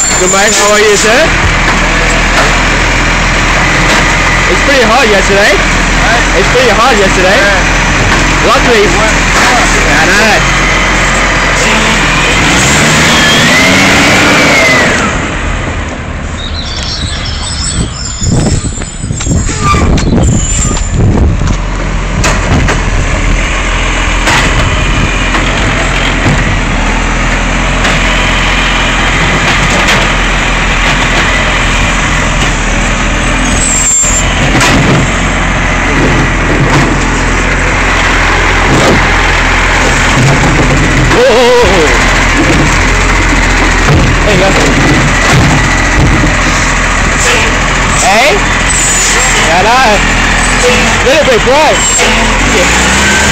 Good mate, how are you, sir? It's pretty hot yesterday. It's pretty hot yesterday. Luckily, I know. Yeah, no. Little bit bright.